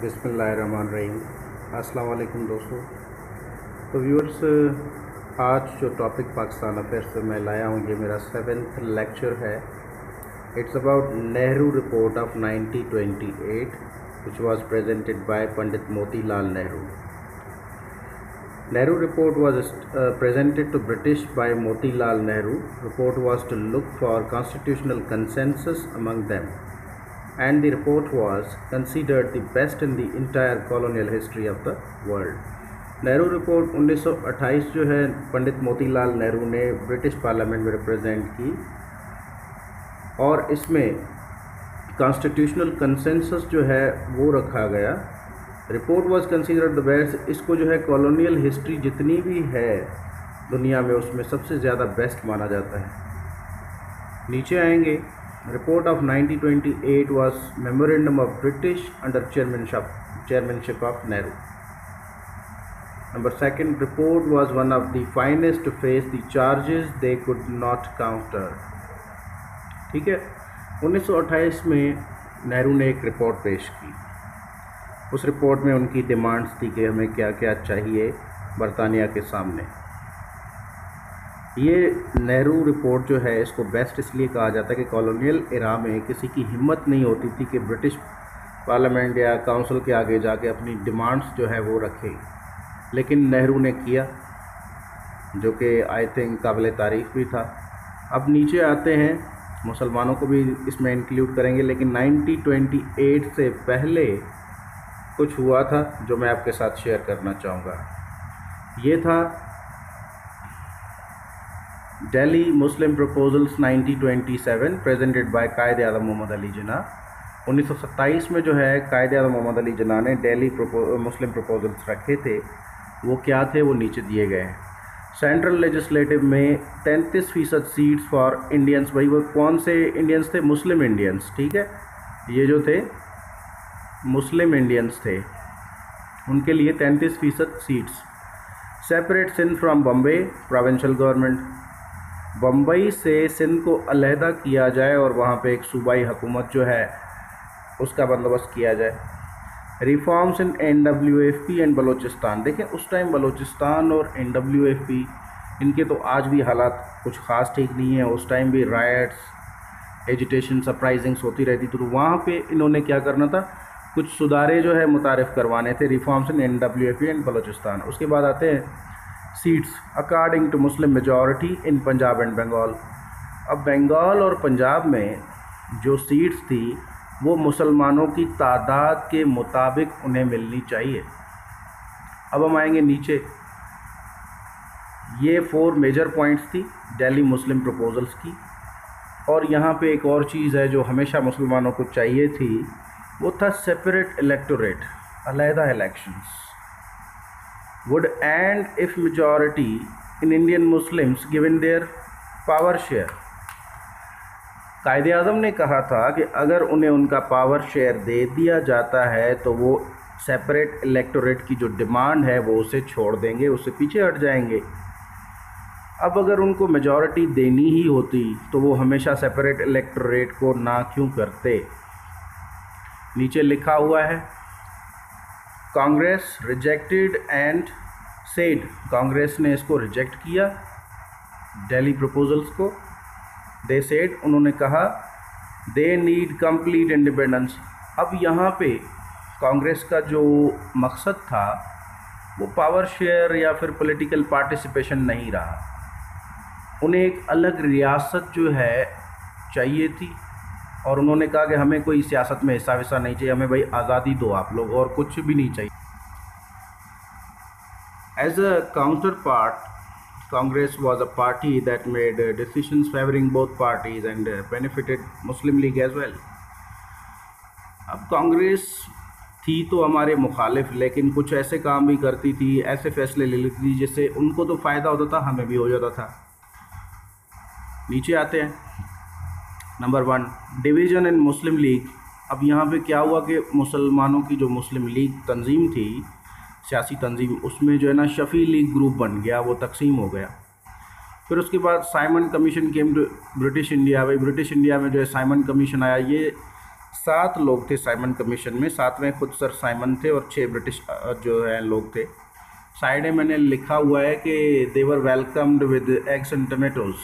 बिस्मिल अस्सलाम वालेकुम दोस्तों। तो व्यूअर्स आज जो टॉपिक पाकिस्तान अफेयर्स से मैं लाया हूँ, ये मेरा सेवेंथ लेक्चर है। It's about Nehru report of nineteen twenty eight which was presented by Pandit Motilal Nehru Nehru report was presented to British by Motilal Nehru report was to look for constitutional consensus among them and the report was considered the best in the entire colonial history of the world. Nehru report 1928 जो है, पंडित मोतीलाल नेहरू ने British parliament में represent की। और इसमें constitutional consensus जो है, वो रखा गया। Report was considered the best इसको जो है कॉलोनियल हिस्ट्री जितनी भी है, दुनिया में उसमें सबसे ज़्यादा बेस्ट माना जाता है। नीचे आएँगे। Report of 1928 was memorandum of british under chairmanship chairmanship of nehru number second report was one of the finest to face the charges they could not counter ठीक है 1928 में नेहरू ने एक रिपोर्ट पेश की उस रिपोर्ट में उनकी डिमांड्स थी कि हमें क्या क्या चाहिए बरतानिया के सामने ये नेहरू रिपोर्ट जो है, इसको बेस्ट इसलिए कहा जाता है कि कॉलोनियल इरा में किसी की हिम्मत नहीं होती थी कि ब्रिटिश पार्लियामेंट या काउंसिल के आगे जाके अपनी डिमांड्स जो है वो रखे। लेकिन नेहरू ने किया, जो कि आई थिंक काबिल तारीफ़ भी था। अब नीचे आते हैं, मुसलमानों को भी इसमें इंक्लूड करेंगे, लेकिन 1928 से पहले कुछ हुआ था, जो मैं आपके साथ शेयर करना चाहूँगा। ये था Delhi Muslim Proposals 1927 presented by Quaid Azam Mohammad Ali Jinnah 1927 में जो है कायद आदम मोहम्मद अली जना ने दिल्ली मुस्लिम प्रपोजल्स रखे थे। वो क्या थे? वो नीचे दिए गए हैं। सेंट्रल लेजिस्लेटिव में तैंतीस फ़ीसद सीट्स फॉर इंडियंस भाई, वो कौन से इंडियंस थे? मुस्लिम इंडियंस ठीक है? ये जो थे मुस्लिम इंडियंस थे। उनके लिए तैंतीस फ़ीसद seats separate Sindh from Bombay provincial government Bombay से सिंध को अलहदा किया जाए और वहाँ पे एक सूबाई हुकूमत जो है, उसका बंदोबस्त किया जाए। Reforms in N W F P and Balochistan. देखें, उस टाइम बलोचिस्तान और एन डब्ल्यू एफ़ पी इनके तो आज भी हालात कुछ ख़ास ठीक नहीं है। उस टाइम भी राइट्स एजुटेशन सरप्राइजिंग्स होती रहती थी। तो वहाँ पे इन्होंने क्या करना था? कुछ सुधारे जो है, मुतारफ़ करवाने थे reforms in N W F P and Balochistan. उसके बाद आते हैं seats according to Muslim majority in Punjab and Bengal अब बंगाल और पंजाब में जो सीट्स थी, वो मुसलमानों की तादाद के मुताबिक उन्हें मिलनी चाहिए। अब हम आएँगे नीचे। ये फोर मेजर पॉइंट्स थी दिल्ली मुस्लिम प्रपोजल्स की। और यहाँ पे एक और चीज़ है जो हमेशा मुसलमानों को चाहिए थी, वो था सेपरेट इलेक्टोरेट अलहदा elections would end if majority in Indian Muslims given their power share. Quaid Azam ने कहा था कि अगर उन्हें उनका पावर शेयर दे दिया जाता है तो वो सेपरेट इलेक्टोरेट की जो डिमांड है, वो उसे छोड़ देंगे उससे पीछे हट जाएँगे अब अगर उनको मेजॉरिटी देनी ही होती तो वो हमेशा सेपरेट इलेक्टोरेट को ना क्यों करते नीचे लिखा हुआ है Congress rejected and said Congress ने इसको रिजेक्ट किया दिल्ली प्रपोजल्स को। दे सेड उन्होंने कहा दे नीड कंप्लीट इंडिपेंडेंस अब यहाँ पे कांग्रेस का जो मकसद था, वो पावर शेयर या फिर पॉलिटिकल पार्टिसिपेशन नहीं रहा। उन्हें एक अलग रियासत जो है, चाहिए थी। और उन्होंने कहा कि हमें कोई सियासत में हिस्सा विस्सा नहीं चाहिए, हमें भाई आज़ादी दो आप लोग और कुछ भी नहीं चाहिए। As a counterpart Congress was a party that made decisions favouring both parties and benefited Muslim League as well अब कांग्रेस थी तो हमारे मुखालिफ, लेकिन कुछ ऐसे काम भी करती थी, ऐसे फैसले ले लेती थी जिससे उनको तो फ़ायदा होता था, हमें भी हो जाता था। नीचे आते हैं। Number one, division in Muslim League. अब यहाँ पे क्या हुआ कि मुसलमानों की जो मुस्लिम लीग तंजीम थी, सियासी तंजीम, उसमें जो है ना शफ़ी लीग ग्रुप बन गया, वो तकसीम हो गया। फिर उसके बाद Simon commission came to British India, भाई ब्रिटिश इंडिया में जो है साइमन कमीशन आया। ये सात लोग थे साइमन कमीशन में सातवें खुद सर साइमन थे और छः ब्रिटिश जो है लोग थे। साइड में मैंने लिखा हुआ है कि they were welcomed with eggs and tomatoes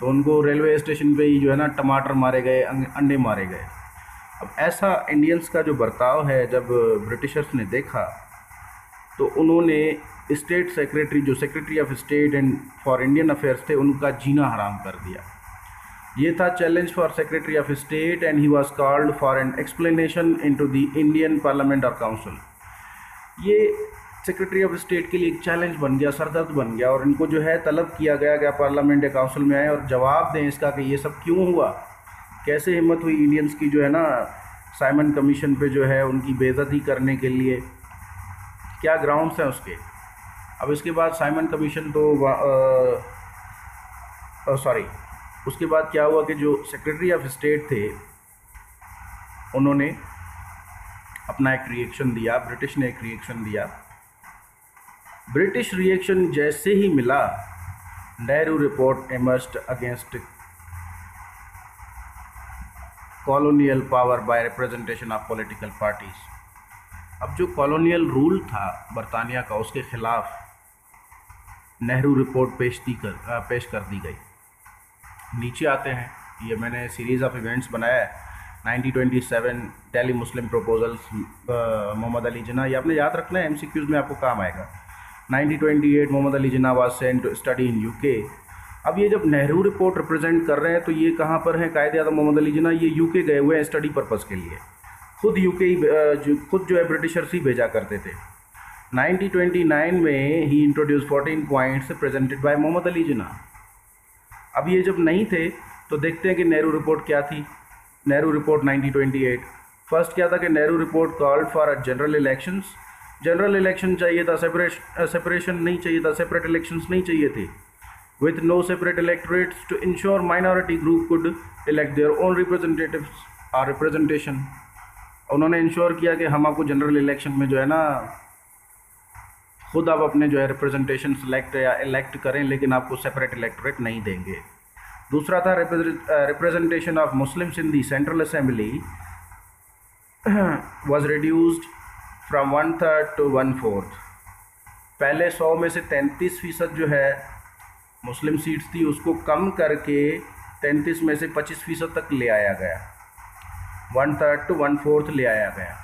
तो उनको रेलवे स्टेशन पे ही जो है ना टमाटर मारे गए अंडे मारे गए। अब ऐसा इंडियंस का जो बर्ताव है, जब ब्रिटिशर्स ने देखा तो उन्होंने स्टेट सेक्रेटरी जो secretary of state and for Indian affairs थे, उनका जीना हराम कर दिया। ये था challenge for secretary of state and he was called for an explanation into the Indian parliament और काउंसिल ये सेक्रेटरी ऑफ़ स्टेट के लिए एक चैलेंज बन गया, सरदर्द बन गया और इनको जो है तलब किया गया कि पार्लियामेंट या काउंसिल में आए और जवाब दें इसका कि ये सब क्यों हुआ? कैसे हिम्मत हुई इंडियंस की जो है ना साइमन कमीशन पे जो है उनकी बेज़ती करने के लिए? क्या ग्राउंड्स हैं उसके? अब इसके बाद साइमन कमीशन तो सॉरी उसके बाद क्या हुआ कि जो सेक्रेटरी ऑफ़ स्टेट थे, उन्होंने अपना एक रिएक्शन दिया ब्रिटिश ने एक रिएक्शन दिया। ब्रिटिश रिएक्शन जैसे ही मिला, Nehru report emerged against colonial power by representation of political parties अब जो कॉलोनियल रूल था बरतानिया का, उसके खिलाफ नेहरू रिपोर्ट पेश दी कर पेश कर दी गई। नीचे आते हैं। ये मैंने सीरीज़ ऑफ़ इवेंट्स बनाया है। 1927 दिल्ली मुस्लिम प्रपोजल्स मोहम्मद अली जना ये आपने याद रखना है एमसीक्यूज़ में आपको काम आएगा। 1928 Mohammad Ali Jinnah was sent study in UK अब ये जब नेहरू रिपोर्ट रिप्रेजेंट कर रहे हैं तो ये कहाँ पर हैं? कायदे आदम मोहम्मद अली जना ये यूके गए हुए हैं स्टडी पर्पज़ के लिए। खुद यूके ही खुद जो है ब्रिटिशर्स ही भेजा करते थे। 1929 में ही introduce 14 points presented by Mohammad Ali Jinnah अब ये जब नहीं थे तो देखते हैं कि नेहरू रिपोर्ट क्या थी। नेहरू रिपोर्ट 1928 फ़र्स्ट क्या था कि Nehru report called for general elections general election चाहिए था सेपरेशन सेपरेशन नहीं चाहिए था सेपरेट इलेक्शंस नहीं चाहिए थे। With no separate electorates to ensure minority group could elect their own representative or representation उन्होंने इंश्योर किया कि हम आपको जनरल इलेक्शन में जो है ना, खुद आप अपने जो है रिप्रेजेंटेशन सेलेक्ट या इलेक्ट करें, लेकिन आपको सेपरेट इलेक्टोरेट नहीं देंगे। दूसरा था representation of Muslims in the central assembly was reduced from one third to one fourth पहले सौ में से तैंतीस फ़ीसद जो है, मुस्लिम सीट्स थी, उसको कम करके तैंतीस में से पच्चीस फ़ीसद तक ले आया गया। One third to one fourth ले आया गया।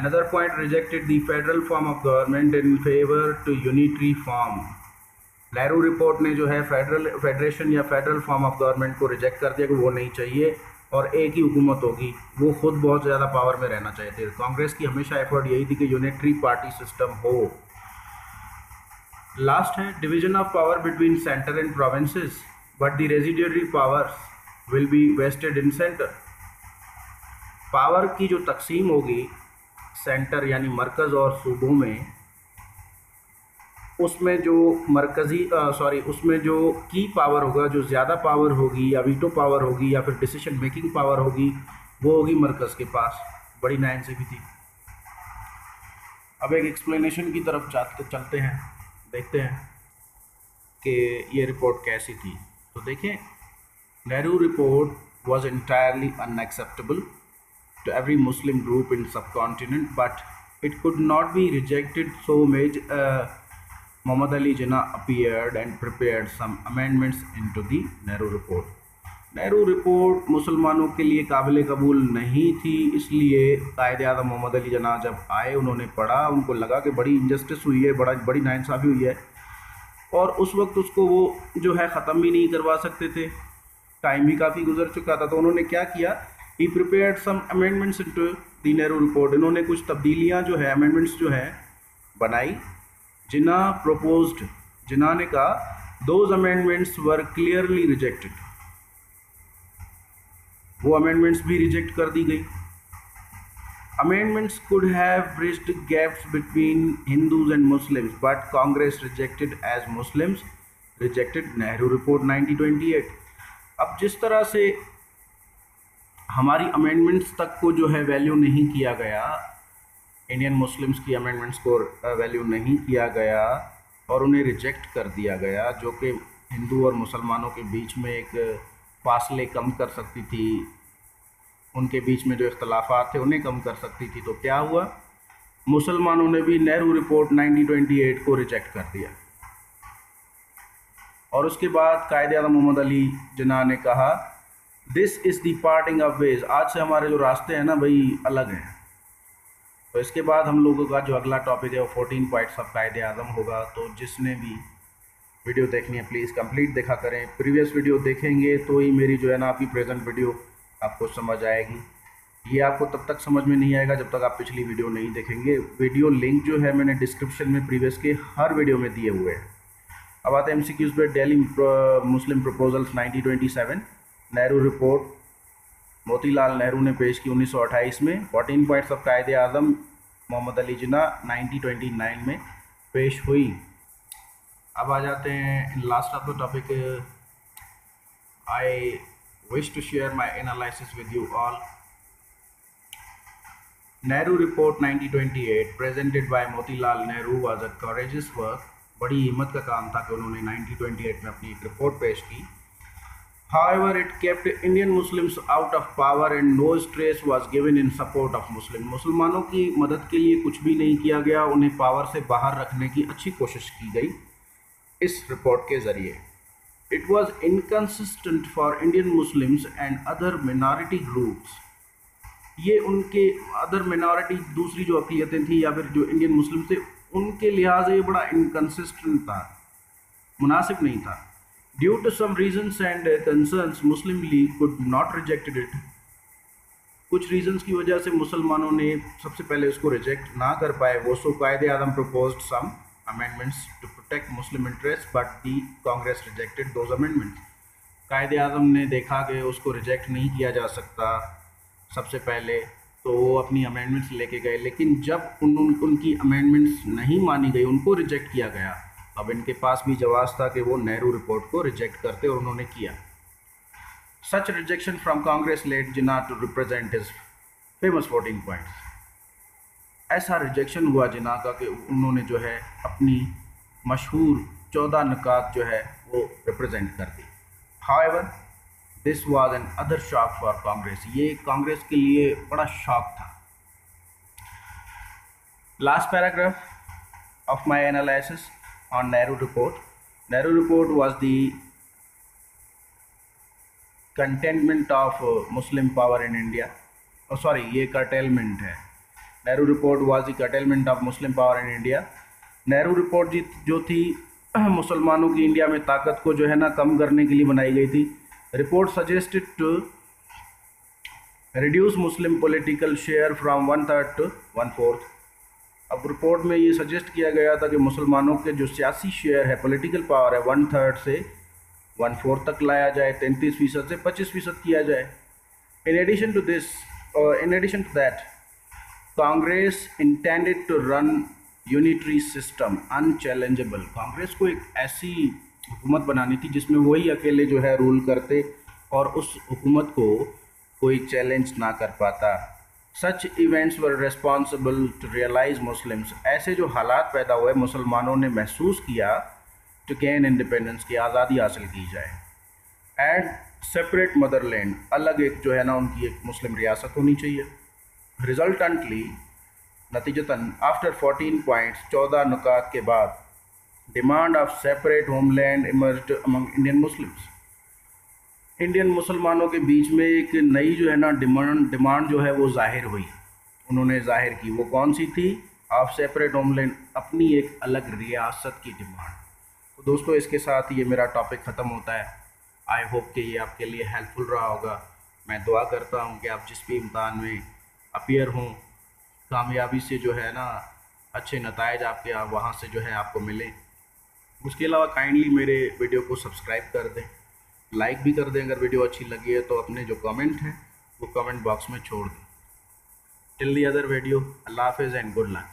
Another point rejected the federal form of government in favor to unitary form. Nehru report ने जो है फेडरल फेडरेशन या फेडरल फॉर्म ऑफ़ गवर्नमेंट को रिजेक्ट कर दिया कि वो नहीं चाहिए। और एक ही हुकूमत होगी, वो खुद बहुत ज़्यादा पावर में रहना चाहते थे। कांग्रेस की हमेशा एफर्ट यही थी कि यूनिटरी पार्टी सिस्टम हो। लास्ट है division of power between centre and provinces but the residuary powers will be vested in centre power की जो तकसीम होगी सेंटर यानी मरकज़ और सूबों में उसमें जो मरकज़ी सॉरी उसमें जो की पावर होगा जो ज़्यादा पावर होगी या वीटो पावर होगी या फिर डिसीज़न मेकिंग पावर होगी वो होगी मरकज़ के पास बड़ी नाइन से भी थी अब एक एक्सप्लेनेशन की तरफ़ जाते चलते हैं देखते हैं कि ये रिपोर्ट कैसी थी तो देखें Nehru report was entirely unacceptable to every Muslim group in subcontinent, but it could not be rejected so much. Uh, Muhammad Ali Jinnah appeared and prepared some amendments into the Nehru report. Nehru report मुसलमानों के लिए काबिल कबूल नहीं थी, इसलिए कायद आदम मोहम्मद अली जना जब आए, उन्होंने पढ़ा, उनको लगा कि बड़ी इंजस्टिस हुई है, बड़ा, बड़ी नाइंसाफ़ी हुई है। और उस वक्त उसको वो जो है ख़त्म भी नहीं करवा सकते थे। टाइम भी काफ़ी गुजर चुका था तो उन्होंने क्या किया? He prepare some amendments into the Nehru report इन्होंने कुछ तब्दीलियाँ जो है अमेंडमेंट्स जो है, बनाई। जिना प्रपोज्ड जिना ने कहा those amendments were clearly rejected वो अमेंडमेंट्स भी रिजेक्ट कर दी गई। Amendments could have bridged gaps between Hindus and Muslims but Congress rejected as Muslims rejected Nehru report 1928 अब जिस तरह से हमारी अमेंडमेंट्स तक को जो है वैल्यू नहीं किया गया इंडियन मुस्लिम्स की अमेंडमेंट्स को वैल्यू नहीं किया गया और उन्हें रिजेक्ट कर दिया गया, जो कि हिंदू और मुसलमानों के बीच में एक फासले कम कर सकती थी। उनके बीच में जो इख्तलाफात थे, उन्हें कम कर सकती थी। तो क्या हुआ? मुसलमानों ने भी नेहरू रिपोर्ट 1928 को रिजेक्ट कर दिया। और उसके बाद कायद अजम मोहम्मद अली जना ने कहा this is the parting of ways आज से हमारे जो रास्ते हैं ना भाई, अलग हैं। तो इसके बाद हम लोगों का जो अगला टॉपिक है वो fourteen points of Quaid Azam होगा। तो जिसने भी वीडियो देखनी है प्लीज़ कंप्लीट देखा करें। प्रीवियस वीडियो देखेंगे तो ही मेरी जो है ना आपकी प्रेजेंट वीडियो आपको समझ आएगी। ये आपको तब तक समझ में नहीं आएगा जब तक आप पिछली वीडियो नहीं देखेंगे। वीडियो लिंक जो है मैंने डिस्क्रिप्शन में प्रीवियस के हर वीडियो में दिए हुए हैं। अब आते हैं एम सी क्यूज़ पर Delhi Muslim proposals 1927 Nehru report Motilal Nehru ने पेश की 1928 में। 14 पॉइंट्स ऑफ़ कायद आज़म मोहम्मद अली जिना 1929 में पेश हुई। अब आ जाते हैं last of the topic I wish to share my analysis with you all Nehru report 1928 presented by Motilal Nehru was a courageous work बड़ी हिम्मत का काम था कि उन्होंने 1928 में अपनी एक रिपोर्ट पेश की। However, it kept Indian Muslims out of power and no stress was given in support of Muslim. मुसलमानों की मदद के लिए कुछ भी नहीं किया गया उन्हें पावर से बाहर रखने की अच्छी कोशिश की गई इस रिपोर्ट के ज़रिए। It was inconsistent for Indian Muslims and other minority groups ये उनके अदर मिनॉरिटी दूसरी जो अकलीतें थी या फिर जो इंडियन मुस्लिम थे उनके लिहाज ये बड़ा इनकन्सिस्टेंट था मुनासिब नहीं था। Due to some reasons and concerns Muslim League could not rejected it कुछ रीजंस की वजह से मुसलमानों ने सबसे पहले उसको रिजेक्ट ना कर पाए। वो so Quaid Azam propose some amendments to protect Muslim interest but the Congress rejected those amendments Quaid Azam ने देखा कि उसको रिजेक्ट नहीं किया जा सकता सबसे पहले तो वो अपनी अमेंडमेंट्स लेके गए। लेकिन जब उन, उन उनकी अमेंडमेंट्स नहीं मानी गई उनको रिजेक्ट किया गया अब इनके पास भी जवाब था कि वो नेहरू रिपोर्ट को रिजेक्ट करते और उन्होंने किया। Such rejection from Congress let Jinnah to represent is famous voting points ऐसा रिजेक्शन हुआ जिना का कि उन्होंने जो है अपनी मशहूर चौदह नकात जो है वो रिप्रेजेंट कर दी। How this was another shock for Congress ये कांग्रेस के लिए बड़ा शॉक था। Last paragraph of my analysis on Nehru report Nehru report was the containment of Muslim power in India sorry ये कर्टेलमेंट है Nehru report was the curtailment of Muslim power in India Nehru report जो थी मुसलमानों की India में ताकत को जो है ना कम करने के लिए बनाई गई थी। Report suggested to reduce Muslim political share from one third to one fourth. अब रिपोर्ट में ये सजेस्ट किया गया था कि मुसलमानों के जो सियासी शेयर है पॉलिटिकल पावर है वन थर्ड से वन फोर्थ तक लाया जाए, तैंतीस फ़ीसद से पच्चीस फ़ीसद किया जाए। In addition to this in addition to that Congress intended to run unitary system unchallengeable Congress को एक ऐसी हुकूमत बनानी थी जिसमें वही अकेले जो है रूल करते और उस हुकूमत को कोई चैलेंज ना कर पाता। Such events were responsible to realise Muslims ऐसे जो हालात पैदा हुए, मुसलमानों ने महसूस किया टू गेन इंडिपेंडेंस की आज़ादी हासिल की जाए। एंड सेपरेट मदरलैंड अलग एक जो है ना, उनकी एक मुस्लिम रियासत होनी चाहिए। रिजल्टेंटली नतीजतन आफ्टर 14 पॉइंट्स चौदह नुकात के बाद demand of separate homeland emerge among Indian Muslims Indian मुसलमानों के बीच में एक नई जो है ना डिमांड डिमांड जो है वो ज़ाहिर हुई। उन्होंने ज़ाहिर की, वो कौन सी थी? ऑफ़ सेपरेट होमलैंड अपनी एक अलग रियासत की डिमांड। तो दोस्तों, इसके साथ ये मेरा टॉपिक ख़त्म होता है। आई होप कि ये आपके लिए हेल्पफुल रहा होगा। मैं दुआ करता हूँ कि आप जिस भी इम्तान में अपियर हों, कामयाबी से जो है ना, अच्छे नतज आपके वहाँ से जो है आपको मिलें। उसके अलावा काइंडली मेरे वीडियो को सब्सक्राइब कर दें। लाइक भी कर दें अगर वीडियो अच्छी लगी है तो अपने जो कमेंट हैं, वो कमेंट बॉक्स में छोड़ दें। टिल दी अदर वीडियो अल्लाह हाफिज़ एंड गुड लक